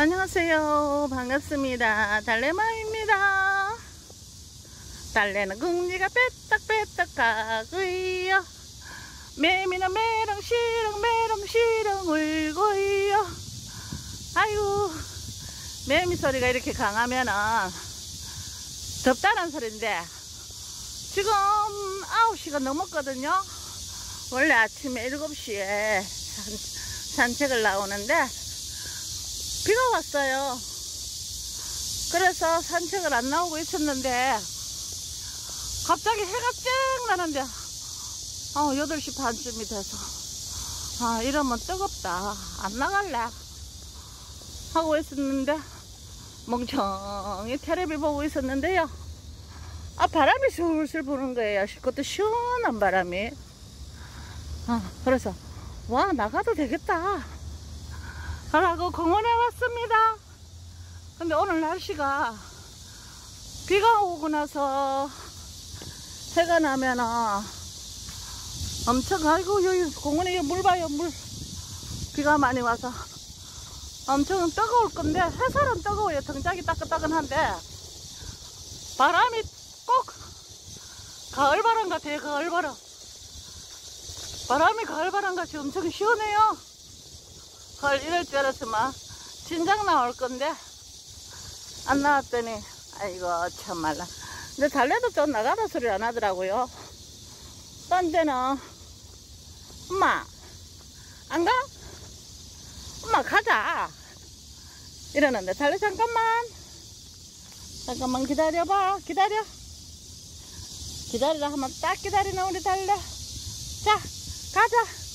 안녕하세요. 반갑습니다. 달래마입니다. 달래는 궁지가 빼딱빼딱 가고요. 매미는 메렁시렁 메렁시렁 울고요. 아유 매미 소리가 이렇게 강하면은 덥다는 소린데 지금 9시가 넘었거든요. 원래 아침에 7시에 산책을 나오는데 비가 왔어요. 그래서 산책을 안 나오고 있었는데 갑자기 해가 쨍 나는데 어, 8시 반쯤이 돼서 아 이러면 뜨겁다. 안 나갈래. 하고 있었는데 멍청이 테레비 보고 있었는데요. 아 바람이 술술 부는 거예요. 그것도 시원한 바람이. 아, 그래서 와 나가도 되겠다 라고 공원에 왔습니다. 근데 오늘 날씨가 비가 오고 나서 해가 나면은 엄청 아이고 여기 공원에 물 봐요 물. 비가 많이 와서. 엄청 뜨거울 건데 해설은 뜨거워요. 등짝이 따끈따끈한데. 바람이 꼭 가을바람 같아요 가을바람. 바람이 가을바람 같이 엄청 시원해요 헐 이럴 줄 알았으면 진작 나올 건데. 안 나왔더니 아이고 참말라. 근데 달래도 좀 나가다 소리 안 하더라고요. 딴 데는. 엄마 안 가? 엄마 가자. 이러는데 달래 잠깐만. 잠깐만 기다려봐. 기다려. 기다리라 하면 딱 기다리나 우리 달래. 자 가자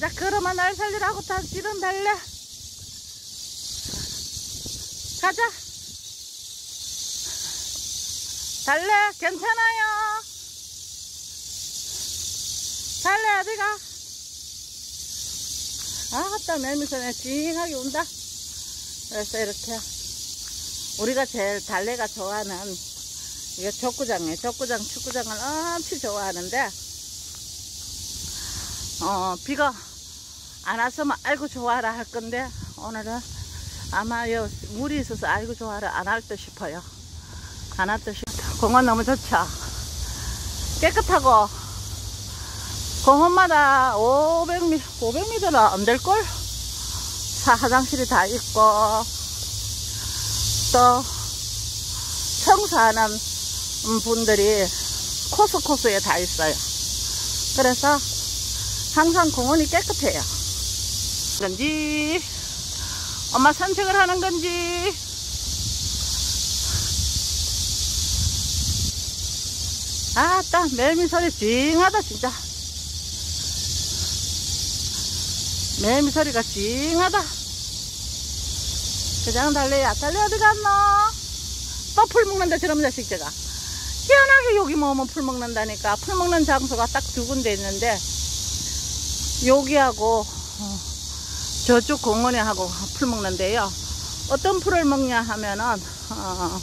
자 그러면 날 살리라고 다 지른 달래. 가자. 달래 괜찮아요. 달래 어디가? 아따 매미선에 징하게 온다. 그래서 이렇게 우리가 제일 달래가 좋아하는 이게 족구장이에요. 족구장 축구장을 엄청 좋아하는데 어 비가 안 왔으면 아이고 좋아라 할 건데 오늘은 아마 요 물이 있어서 아이고 좋아라 안 할 듯 싶어요. 안 할 듯 싶어 공원 너무 좋죠? 깨끗하고 공원마다 500m 500m는 안 될걸? 사 화장실이 다 있고 또 청소하는 분들이 코스코스에 다 있어요. 그래서 항상 공원이 깨끗해요. 건지 엄마 산책을 하는 건지. 아따 매미 소리 징하다 진짜. 매미 소리가 징하다. 그냥 달래야 달래 어디 갔노? 또 풀 먹는다 저놈 자식 제가. 희한하게 여기 뭐면 풀 먹는다니까. 풀 먹는 장소가 딱 두 군데 있는데 여기하고 어, 저쪽 공원에 하고 풀 먹는데요 어떤 풀을 먹냐 하면은 어,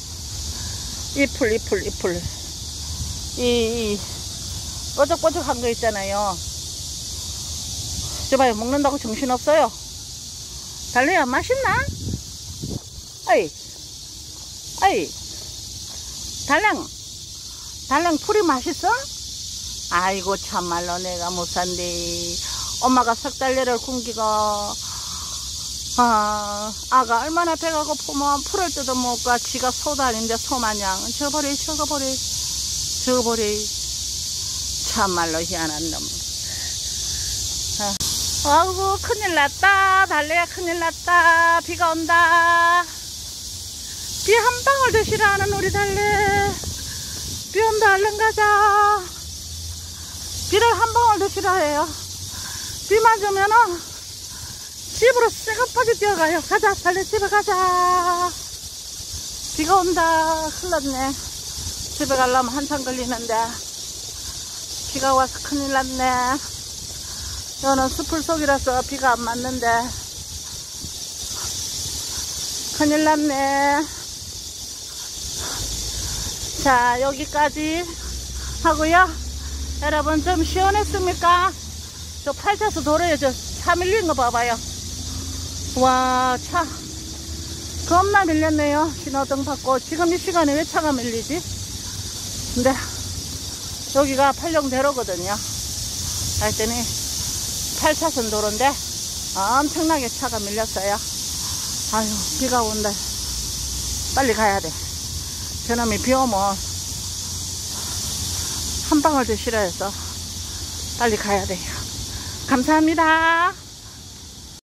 이 풀, 이 풀, 이 풀. 이, 이 뽀족뽀족한 거 있잖아요 저 봐요 먹는다고 정신없어요 달래야 맛있나? 아이 아이 달랑 달랑 풀이 맛있어? 아이고 참말로 내가 못산디 엄마가 석달래를 굶기고 아, 아가 얼마나 배가 고프면 풀을 뜯어 먹고 지가 소달인데 소마냥. 저버리 저거버리 저거버리 참말로 희한한 놈. 아, 아이고 큰일 났다. 달래야 큰일 났다. 비가 온다. 비 한 방울 드시라는 우리 달래. 비 온다 얼른 가자. 비를 한 방울 드시라 해요 비 맞으면은 집으로 새겁하게 뛰어가요. 가자 달래 집에 가자. 비가 온다. 흘렀네. 집에 가려면 한참 걸리는데 비가 와서 큰일 났네. 여는 숲을 속이라서 비가 안 맞는데 큰일 났네. 자 여기까지 하고요. 여러분 좀 시원했습니까 저 8차수 도로에 저 차 밀린 거 봐봐요 와 차 겁나 밀렸네요. 신호등 받고. 지금 이 시간에 왜 차가 밀리지? 근데 여기가 팔령대로거든요. 그랬더니 8차선 도로인데 엄청나게 차가 밀렸어요. 아유, 비가 온다. 빨리 가야 돼. 저놈이 비 오면 한 방울도 싫어해서 빨리 가야 돼요. 감사합니다.